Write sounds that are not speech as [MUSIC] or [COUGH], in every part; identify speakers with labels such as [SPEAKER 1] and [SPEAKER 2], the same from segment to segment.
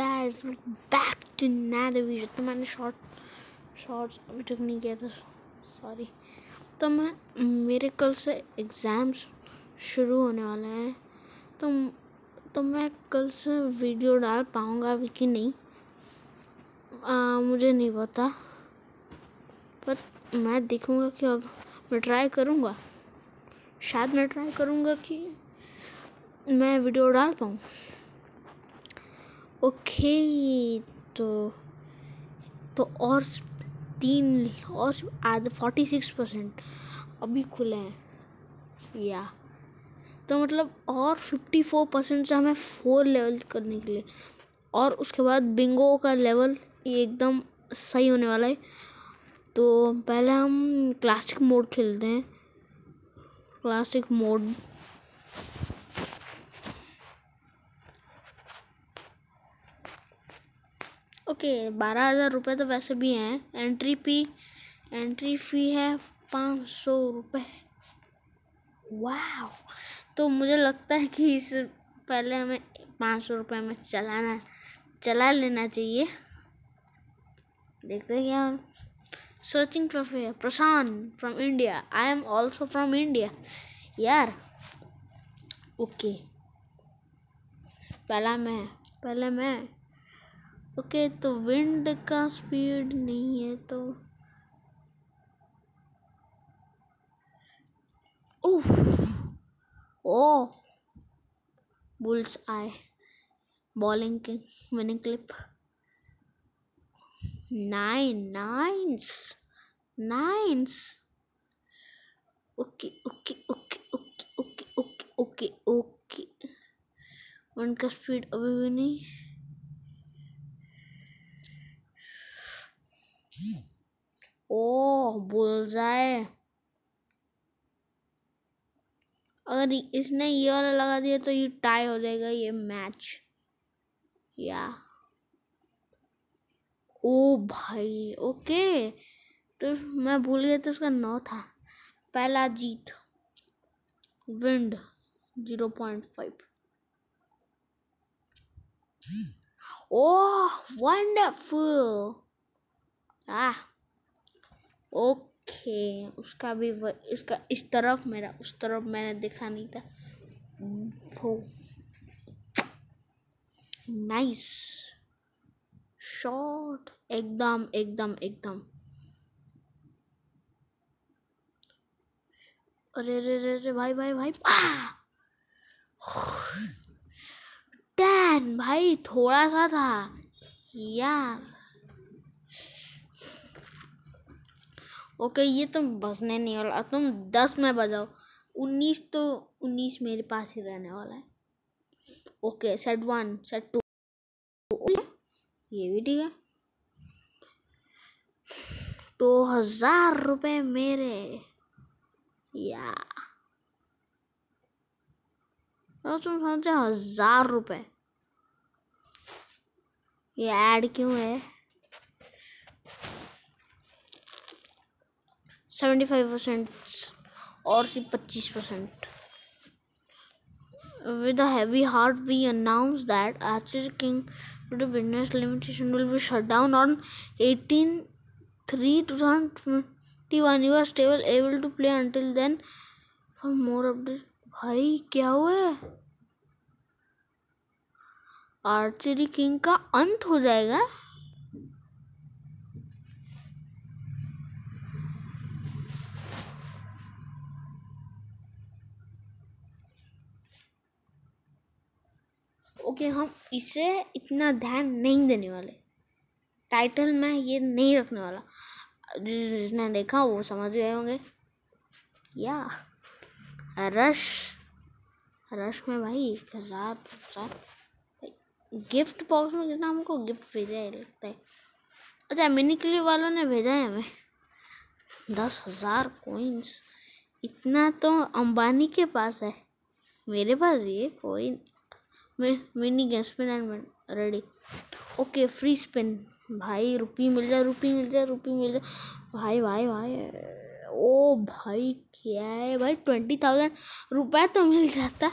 [SPEAKER 1] guys back to another video तो मैंने short shorts अभी तक नहीं किया था सॉरी तो मैं मेरे कल से एग्ज़ाम्स शुरू होने वाले हैं। तो तो मैं कल से वीडियो डाल पाऊँगा अभी कि नहीं? आ, मुझे नहीं पता। पर मैं देखूँगा कि मैं ट्राई करूँगा। शायद मैं ट्राई करूँगा कि मैं वीडियो डाल पाऊँ। ओके तो तो और तीन, और आधे फोर्टी सिक्स परसेंट अभी खुले हैं। या तो मतलब और फिफ्टी फोर परसेंट से हमें फोर लेवल करने के लिए। और उसके बाद बिंगो का लेवल ये एकदम सही होने वाला है। तो पहले हम क्लासिक मोड खेलते हैं। क्लासिक मोड ओके, बारह हज़ार रुपये तो वैसे भी हैं। एंट्री फ़ी एंट्री फ़ी है पाँच सौ रुपये वाह तो मुझे लगता है कि इस, पहले हमें पाँच सौ रुपये में चलाना, चला लेना चाहिए। देखते हैं क्या searching for Prashant from India I am also from India यार, ओके। पहला मैं, पहले मैं। ओके तो विंड का स्पीड नहीं है तो। ओ, बुल्स आए। बॉलिंग के, winning clip. Nine, nines nines. Okay okay okay okay okay okay okay okay. Wind का स्पीड अभी भी नहीं। ओह बुलजाए अगर इसने ये वाला लगा दिया तो ये टाई हो जाएगा, ये मैच या। ओ भाई, ओके। तो मैं भूल गया तो उसका नौ था। पहला जीत। Wind zero point five oh wonderful आ ओके, उसका भी इसका इस तरफ़ मेरा, उस तरफ़ मैंने देखा नहीं था। वो नाइस शॉट एकदम एकदम एकदम। अरे रे रे रे भाई भाई भाई टेन भाई, थोड़ा सा था। यार। ओके ये तुम बसने नहीं वाला। तुम दस में बजाओ। उन्नीस तो उन्नीस मेरे पास ही रहने वाला है। Okay set one set two ये भी ठीक है। तो हज़ार रुपए मेरे। या। तो तुम समझे हज़ार रुपए। ये ऐड क्यों है? और सिर्फ़ पच्चीस percent. With heart we announce that archer king business limitation will be shut down on eighteen three two thousand twenty one you are stable able to play until then for more update भाई, क्या हुआ है? Archery king का अंत हो जाएगा? Okay, हम इसे इतना ध्यान नहीं देने वाले। टाइटल में ये नहीं रखने वाला। जिसने देखा, वो समझ गए होंगे। या रश रश में भाई एक हज़ार, सात। गिफ्ट बॉक्स में कितना हमको गिफ्ट भेजा है, लगता है। अच्छा मिनी क्लिप वालों ने भेजा है हमें। दस हज़ार कोइंस इतना तो अंबानी के पास है। मेरे पास ये कोई mini game spin and ready okay free spin भाई रुपी मिल जाए रुपी मिल जाए रुपी मिल जाए भाई भाई भाई. ओ भाई, क्या है भाई? ट्वेंटी थाउज़ेंड रुपये तो मिल जाता.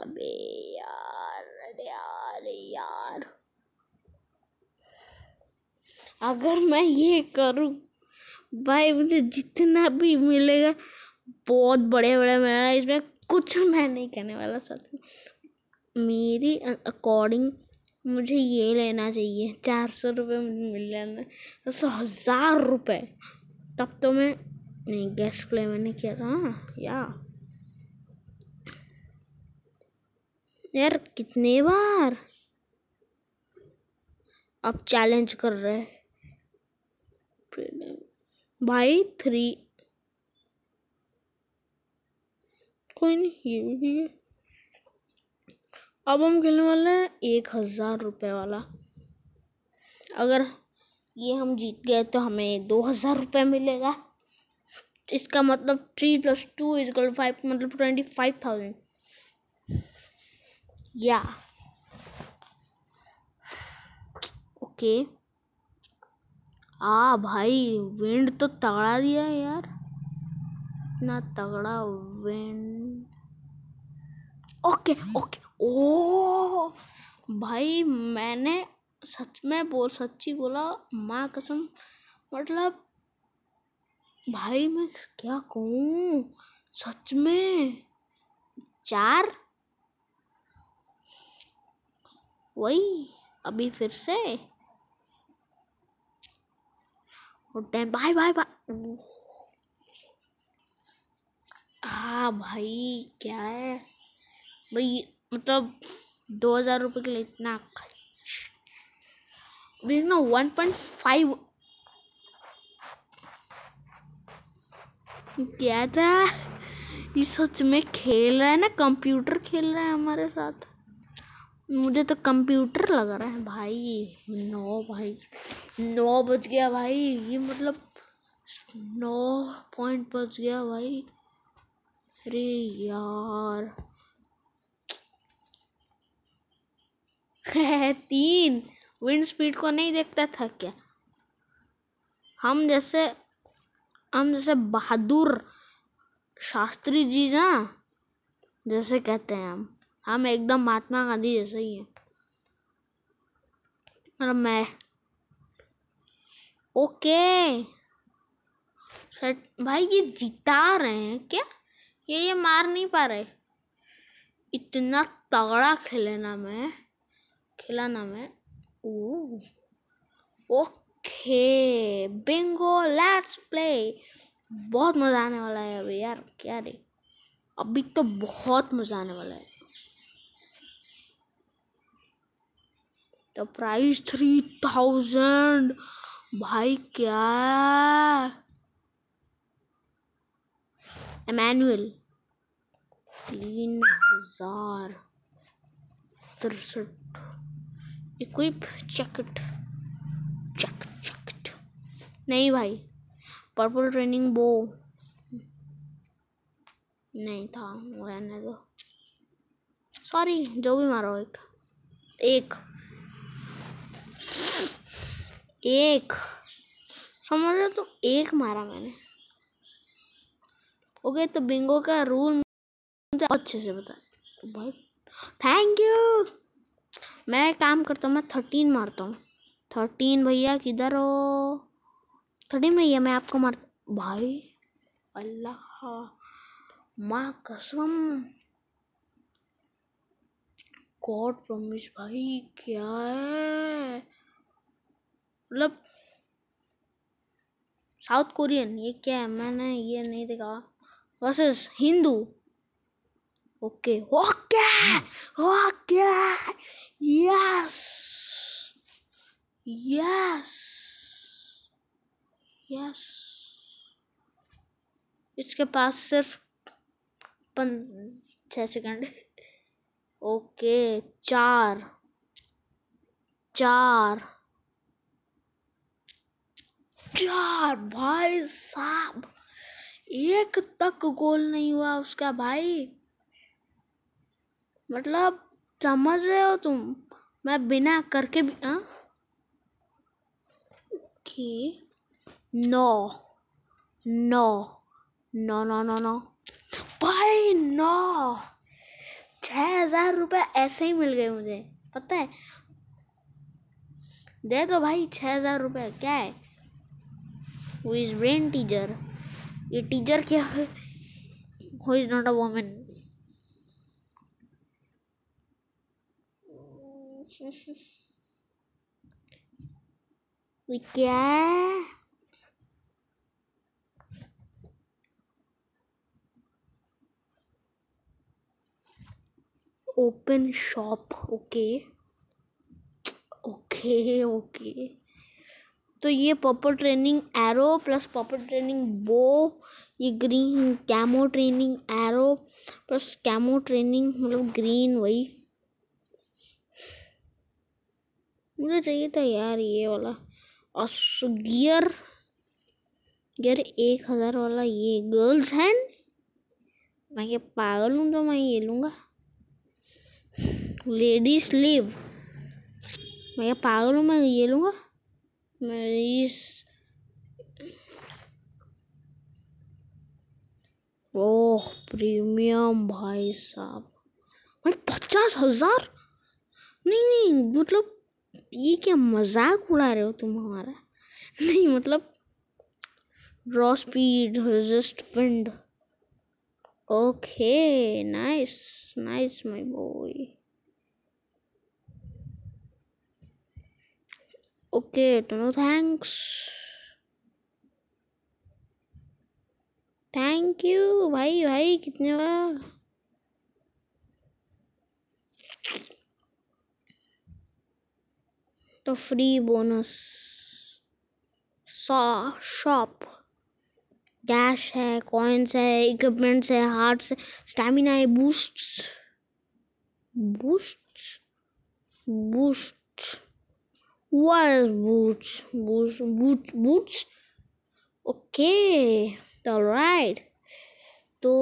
[SPEAKER 1] अबे यार, अरे यार यार. अगर मैं ये करूँ, भाई, मुझे जितना भी मिलेगा, बहुत बड़े बड़े मिलेगा. इसमें कुछ मैं नहीं कहने वाला सच मेरी अकॉर्डिंग मुझे ये लेना चाहिए चार सौ रुपये मुझे मिल जाना सौ हज़ार रुपये तब तो मैं नहीं गेस्ट प्ले मैंने किया था हाँ, या। यार कितने बार? अब चैलेंज कर रहे भाई थ्री कोई नहीं ये भी ठीक है। अब हम खेलने वाले हैं एक हज़ार रुपये वाला। अगर ये हम जीत गए तो हमें दो हज़ार रुपये मिलेगा। इसका मतलब three plus two is equal five मतलब ट्वेंटी फाइव थाउज़ेंड या। ओके। आ भाई विंड तो तगड़ा दिया है यार। इतना तगड़ा विंड ओके ओके। ओ भाई मैंने सच में बोल, सच्ची बोला, माँ कसम मतलब भाई मैं क्या कहूँ, सच में चार? वही, अभी फिर से? बाय बाय बाय हाँ भाई, क्या है? भाई मतलब दो हज़ार रुपये के लिए इतना वन पॉइंट फाइव क्या था? ये सच में खेल रहा है ना, कंप्यूटर खेल रहा है हमारे साथ। मुझे तो कंप्यूटर लग रहा है भाई। नौ भाई, नौ बज गया भाई। ये मतलब नौ पॉइंट बज गया भाई। अरे यार। [LAUGHS] तीन। विंड स्पीड को नहीं देखता था क्या? हम जैसे हम जैसे बहादुर शास्त्री जी ना, जैसे कहते हैं हम। हम एकदम महात्मा गांधी जैसे ही हैं। मतलब मैं। ओके। सर, भाई ये जिता रहे हैं क्या? ये ये मार नहीं पा रहे। इतना तगड़ा खेले ना मैं। खेला नाम है। ओके। Bingo, let's play. बहुत मज़ा आने वाला है अभी यार, क्या रे। अभी तो बहुत मज़ा आने वाला है। तो प्राइस थ्री थाउज़ेंड भाई क्या? एमैनुअल तीन हज़ार। तिरसठ। इक्विप चेकट चेक चेकट नहीं भाई पर्पल ट्रेनिंग बो नहीं था, रहने दो। सॉरी जो भी मारो, एक। एक। एक। समझ रहे तो एक मारा मैंने। ओके तो बिंगो का रूल अच्छे से बता भाई थैंक यू मैं काम करता हूँ, मैं थर्टीन मारता हूँ। थर्टीन भैया किधर हो? थर्टीन भैया, मैं आपको मार, भाई, अल्लाह, माँ कसम। गॉड प्रॉमिस भाई, क्या है? मतलब साउथ कोरियन ये क्या है? मैंने ये नहीं देखा। Versus Hindu okay okay okay, yes yes yes. इसके पास सिर्फ़ छः सेकंड। ओके, चार चार चार, भाई साहब, एक तक गोल नहीं हुआ उसका भाई। मतलब समझ रहे हो तुम? मैं बिना करके भी हाँ? ओके नौ नौ नौ नौ नौ नौ भाई नौ छह हज़ार रुपये ऐसे ही मिल गए मुझे, पता है? दे दो भाई, छह हज़ार रुपये क्या है? वो इज़ ब्रेन टीचर ये टीचर क्या है? Who is not a women क्या open shop okay okay okay तो ये popper training arrow plus popper training bow ये green camo training arrow plus camo training मतलब ग्रीन वही। मुझे चाहिए था यार ये वाला और गियर गियर एक हज़ार वाला ये गर्ल्स हैंड मैं ये पागल हूँ तो मैं ये लूँगा लेडी स्लीव मैं ये पागल हूँ मैं ये लूँगा मैं ओह प्रीमियम भाई साहब भाई पचास हज़ार? नहीं नहीं मतलब ये क्या मज़ाक उड़ा रहे हो तुम हमारा? नहीं मतलब raw speed resist wind okay nice nice my boy okay तो नो थैंक्स थैंक यू भाई भाई कितने बार? तो फ्री बोनस। शॉप। कैश है कॉइन्स है इक्विपमेंट्स है हार्ट्स है स्टैमिना है boost boost boost boots? Boots, boots, boots? Okay तो राइट तो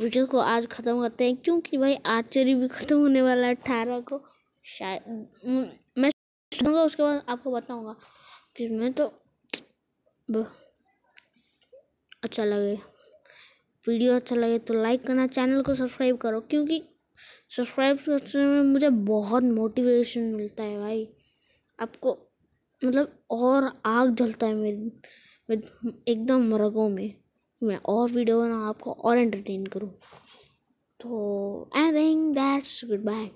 [SPEAKER 1] वीडियो को आज ख़त्म करते हैं क्योंकि भाई आर्चरी भी ख़त्म होने वाला है अठारह को। शायद मैं उसके बाद आपको बताऊँगा। कि मैं तो अच्छा लगे। वीडियो अच्छा लगे तो लाइक करना चैनल को सब्सक्राइब करो, क्योंकि सब्सक्राइब करने में मुझे बहुत मोटिवेशन मिलता है भाई। आपको मतलब और आग जलता है मेरे एकदम रगों में। मैं और वीडियो बनाऊँ, आपको और एंटरटेन करूँ। तो I think that's good bye